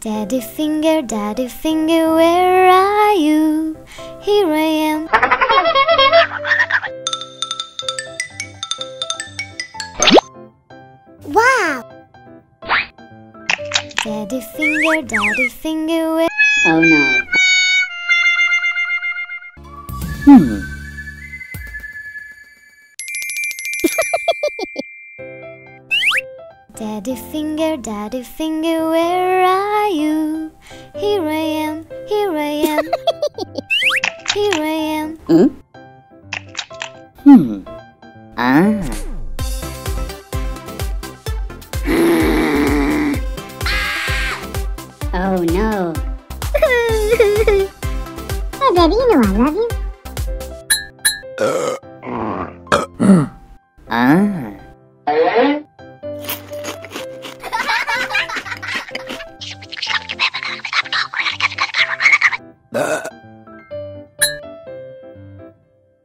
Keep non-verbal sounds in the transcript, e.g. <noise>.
Daddy finger, daddy finger, where are you? Here I am. Wow! Daddy finger, daddy finger, where Oh no. Hmm. Daddy finger, daddy finger, where are you? Here I am, here I am. <laughs> here I am. Hmm? Hmm. Ah. oh no. hey, <laughs> Daddy, you know I love you. Ah. Uh.